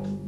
you.